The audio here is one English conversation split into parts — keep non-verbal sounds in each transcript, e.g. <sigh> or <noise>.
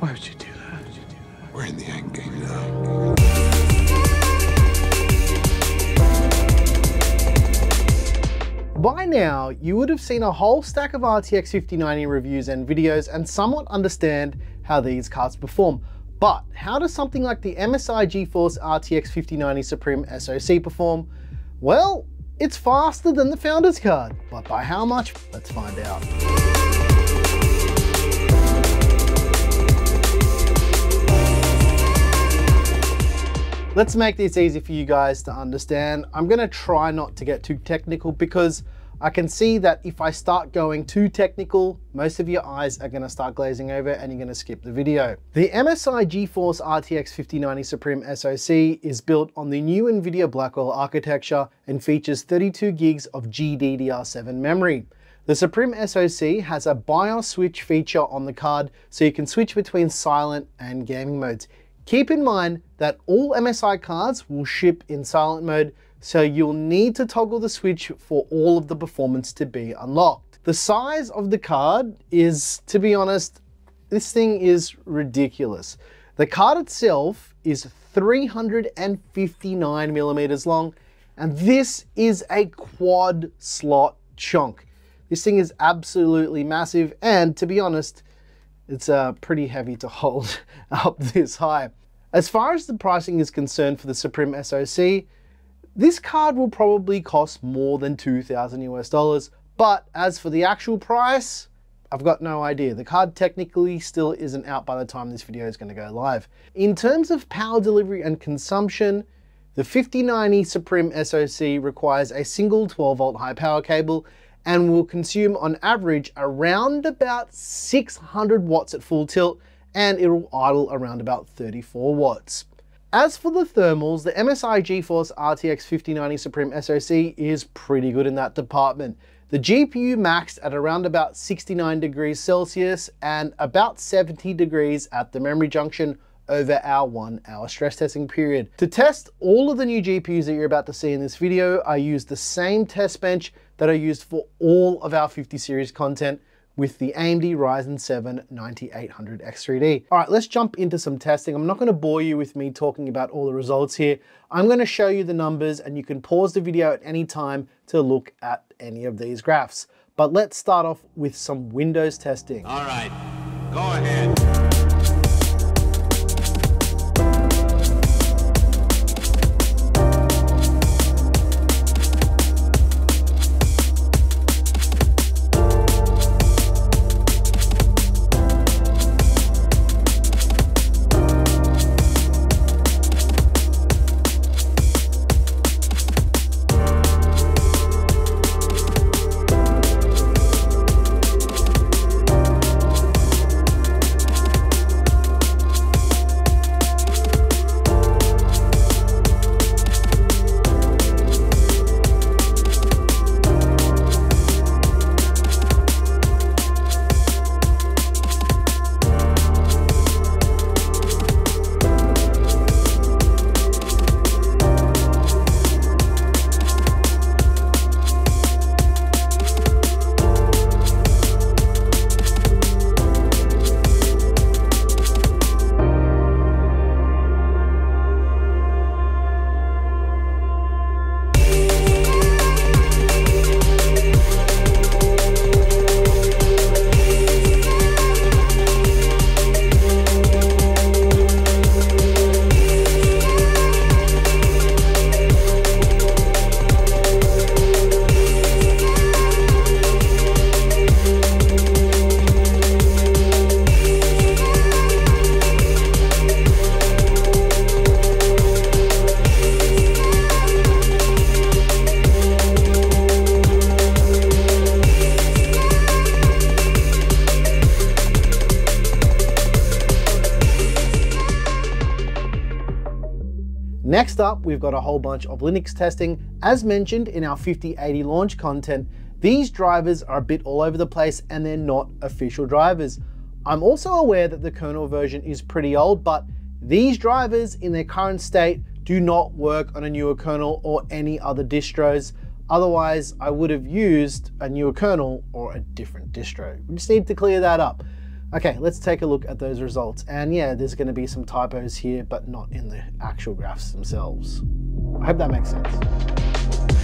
Why would you do that? You do that? We're in the end game now. By now, you would have seen a whole stack of RTX 5090 reviews and videos and somewhat understand how these cards perform. But how does something like the MSI GeForce RTX 5090 Suprim SOC perform? Well, it's faster than the Founders card, but by how much? Let's find out. Let's make this easy for you guys to understand. I'm gonna try not to get too technical because I can see that if I start going too technical, most of your eyes are gonna start glazing over and you're gonna skip the video. The MSI GeForce RTX 5090 Suprim SOC is built on the new NVIDIA Blackwell architecture and features 32 gigs of GDDR7 memory. The Suprim SOC has a BIOS switch feature on the card so you can switch between silent and gaming modes. Keep in mind that all MSI cards will ship in silent mode, so you'll need to toggle the switch for all of the performance to be unlocked. The size of the card is, to be honest, this thing is ridiculous. The card itself is 359 millimeters long, and this is a quad slot chunk. This thing is absolutely massive, and to be honest, it's uh, pretty heavy to hold <laughs> up this high. As far as the pricing is concerned for the Suprim SOC, this card will probably cost more than 2000 US dollars, but as for the actual price, I've got no idea. The card technically still isn't out by the time this video is going to go live. In terms of power delivery and consumption, the 5090 Suprim SOC requires a single 12 volt high power cable and will consume on average around about 600 watts at full tilt and it will idle around about 34 watts. As for the thermals, the MSI GeForce RTX 5090 Suprim SOC is pretty good in that department. The GPU maxed at around about 69 degrees Celsius and about 70 degrees at the memory junction over our one hour stress testing period. To test all of the new GPUs that you're about to see in this video, I used the same test bench that I used for all of our 50 series content with the AMD Ryzen 7 9800X3D. All right, let's jump into some testing. I'm not gonna bore you with me talking about all the results here. I'm gonna show you the numbers and you can pause the video at any time to look at any of these graphs. But let's start off with some Windows testing. All right, go ahead. Next up, we've got a whole bunch of Linux testing. As mentioned in our 5080 launch content, these drivers are a bit all over the place and they're not official drivers. I'm also aware that the kernel version is pretty old, but these drivers in their current state do not work on a newer kernel or any other distros. Otherwise, I would have used a newer kernel or a different distro. We just need to clear that up. Okay, let's take a look at those results. And yeah, there's gonna be some typos here, but not in the actual graphs themselves. I hope that makes sense.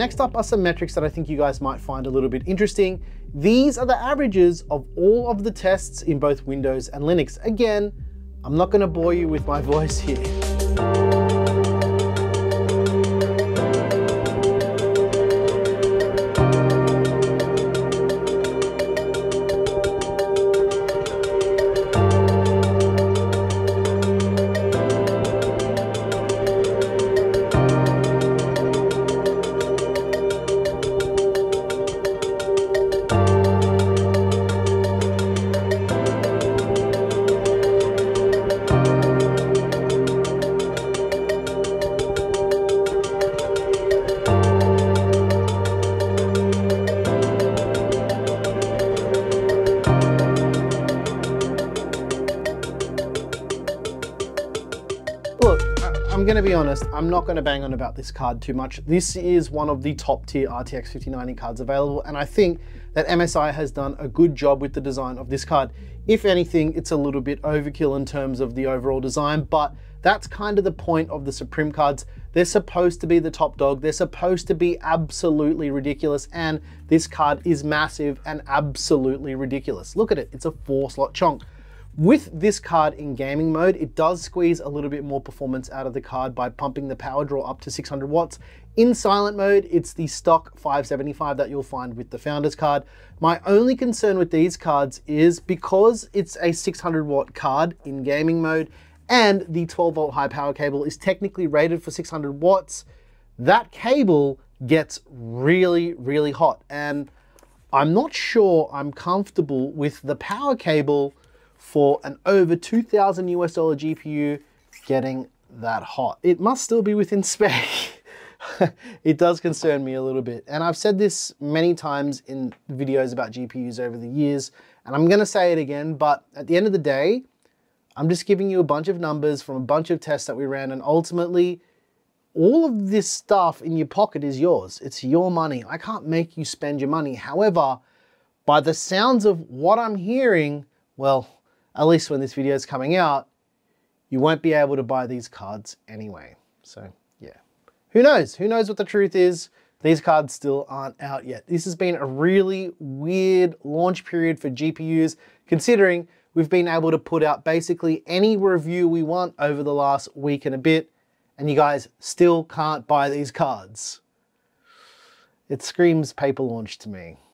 Next up are some metrics that I think you guys might find a little bit interesting. These are the averages of all of the tests in both Windows and Linux. Again, I'm not gonna bore you with my <laughs> voice here. I'm gonna be honest, I'm not gonna bang on about this card too much. This is one of the top tier RTX 5090 cards available, and I think that MSI has done a good job with the design of this card. If anything, it's a little bit overkill in terms of the overall design, but that's kind of the point of the Suprim cards. They're supposed to be the top dog. They're supposed to be absolutely ridiculous, and this card is massive and absolutely ridiculous. Look at it, it's a four slot chunk. With this card in gaming mode, it does squeeze a little bit more performance out of the card by pumping the power draw up to 600 watts. In silent mode, it's the stock 575 that you'll find with the Founders card. My only concern with these cards is because it's a 600 watt card in gaming mode and the 12 volt high power cable is technically rated for 600 watts, that cable gets really, really hot. And I'm not sure I'm comfortable with the power cable for an over 2000 US dollar GPU getting that hot. It must still be within spec. <laughs> it does concern me a little bit. And I've said this many times in videos about GPUs over the years, and I'm gonna say it again, but at the end of the day, I'm just giving you a bunch of numbers from a bunch of tests that we ran, and ultimately, all of this stuff in your pocket is yours. It's your money. I can't make you spend your money. However, by the sounds of what I'm hearing, well, at least when this video is coming out, you won't be able to buy these cards anyway. So yeah, who knows? Who knows what the truth is? These cards still aren't out yet. This has been a really weird launch period for GPUs, considering we've been able to put out basically any review we want over the last week and a bit, and you guys still can't buy these cards. It screams paper launch to me.